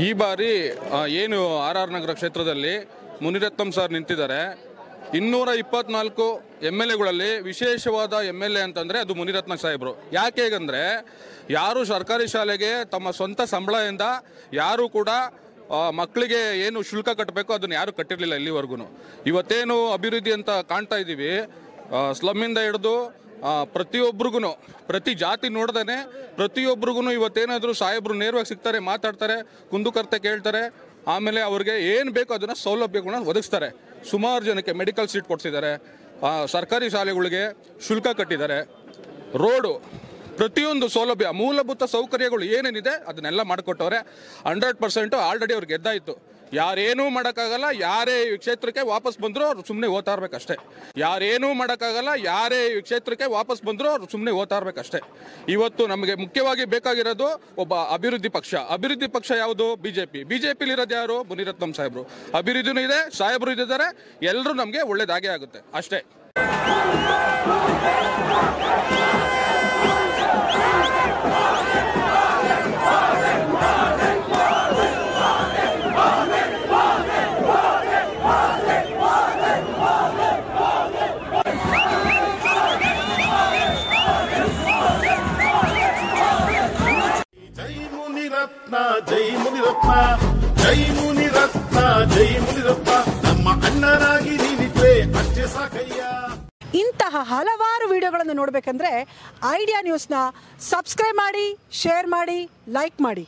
ಈ ಬಾರಿ ಏನು ಆರ್ ಆರ್ ನಗರ ಕ್ಷೇತ್ರದಲ್ಲಿ ಮುನಿರತ್ನಂ ಸರ್ ನಿಂತಿದ್ದಾರೆ. ಇನ್ನೂರ ಇಪ್ಪತ್ನಾಲ್ಕು ಎಂ ಎಲ್ ಎಗಳಲ್ಲಿ ವಿಶೇಷವಾದ ಎಂ ಎಲ್ ಎ ಅಂತಂದರೆ ಅದು ಮುನಿರತ್ನ ಸಾಹೇಬರು. ಯಾಕೆ ಹೇಗಂದರೆ, ಯಾರು ಸರ್ಕಾರಿ ಶಾಲೆಗೆ ತಮ್ಮ ಸ್ವಂತ ಸಂಬಳದಿಂದ ಯಾರು ಕೂಡ ಮಕ್ಕಳಿಗೆ ಏನು ಶುಲ್ಕ ಕಟ್ಟಬೇಕು ಅದನ್ನು ಯಾರು ಕಟ್ಟಿರಲಿಲ್ಲ ಇಲ್ಲಿವರೆಗೂ ಇವತ್ತೇನು ಅಭಿವೃದ್ಧಿ ಅಂತ ಕಾಣ್ತಾ ಇದ್ದೀವಿ ಸ್ಲಮ್ಮಿಂದ ಹಿಡಿದು ಪ್ರತಿಯೊಬ್ಬರಿಗೂ ಪ್ರತಿ ಜಾತಿ ನೋಡ್ದೇ ಪ್ರತಿಯೊಬ್ಬರಿಗೂ ಇವತ್ತೇನಾದರೂ ಸಾಹೇಬರು ನೇರವಾಗಿ ಸಿಗ್ತಾರೆ, ಮಾತಾಡ್ತಾರೆ ಕುಂದುಕರ್ತೆ ಕೇಳ್ತಾರೆ, ಆಮೇಲೆ ಅವ್ರಿಗೆ ಏನು ಬೇಕೋ ಅದನ್ನು ಸೌಲಭ್ಯಗಳನ್ನ ಒದಗಿಸ್ತಾರೆ. ಸುಮಾರು ಜನಕ್ಕೆ ಮೆಡಿಕಲ್ ಸೀಟ್ ಕೊಡಿಸಿದ್ದಾರೆ. ಸರ್ಕಾರಿ ಶಾಲೆಗಳಿಗೆ ಶುಲ್ಕ ಕಟ್ಟಿದ್ದಾರೆ. ರೋಡು ಪ್ರತಿಯೊಂದು ಸೌಲಭ್ಯ, ಮೂಲಭೂತ ಸೌಕರ್ಯಗಳು ಏನೇನಿದೆ ಅದನ್ನೆಲ್ಲ ಮಾಡಿಕೊಟ್ಟವ್ರೆ. ಹಂಡ್ರೆಡ್ ಪರ್ಸೆಂಟು ಆಲ್ರೆಡಿ ಅವ್ರಿಗೆ ಗೆದ್ದಾಯಿತು ಯಾರೇನೂ ಮಾಡೋಕ್ಕಾಗಲ್ಲ, ಯಾರೇ ಈ ಕ್ಷೇತ್ರಕ್ಕೆ ವಾಪಸ್ ಬಂದರೂ ಅವ್ರು ಸುಮ್ಮನೆ ಓದ್ತಾ ಇರಬೇಕಷ್ಟೇ. ಯಾರೇನೂ ಮಾಡೋಕ್ಕಾಗಲ್ಲ, ಯಾರೇ ಈ ಕ್ಷೇತ್ರಕ್ಕೆ ವಾಪಸ್ ಬಂದರೂ ಅವ್ರು ಸುಮ್ಮನೆ ಓದ್ತಾ ಇರಬೇಕಷ್ಟೇ. ಇವತ್ತು ನಮಗೆ ಮುಖ್ಯವಾಗಿ ಬೇಕಾಗಿರೋದು ಒಬ್ಬ ಅಭಿವೃದ್ಧಿ ಪಕ್ಷ. ಅಭಿವೃದ್ಧಿ ಪಕ್ಷ ಯಾವುದು? B J P B J ಪಿಲಿರೋದು ಯಾರು? ಮುನಿರತ್ನಂ ಸಾಹೇಬರು. ಅಭಿವೃದ್ಧಿನೂ ಇದೆ, ಸಾಹೇಬರು ಇದ್ದಾರೆ. ಎಲ್ಲರೂ ನಮಗೆ ಒಳ್ಳೇದಾಗೇ ಆಗುತ್ತೆ. ಅಷ್ಟೇ ಜೈ ಮುನಿರತ್ನ ಜೈ ಮುನಿರತ್ನ ಜೈ ಮುನಿರತ್ನ ಜೈ ಮುನಿರತ್ನ. ನಮ್ಮ ಅಣ್ಣನಾಗಿ ನೀನಿದ್ರೆ ಅಷ್ಟೇ ಸಾಕಯ್ಯ. ಇಂತಹ ಹಲವಾರು ವಿಡಿಯೋಗಳನ್ನು ನೋಡಬೇಕಂದ್ರೆ ಐಡಿಯಾ ನ್ಯೂಸ್ನ ಸಬ್ಸ್ಕ್ರೈಬ್ ಮಾಡಿ, ಶೇರ್ ಮಾಡಿ, ಲೈಕ್ ಮಾಡಿ.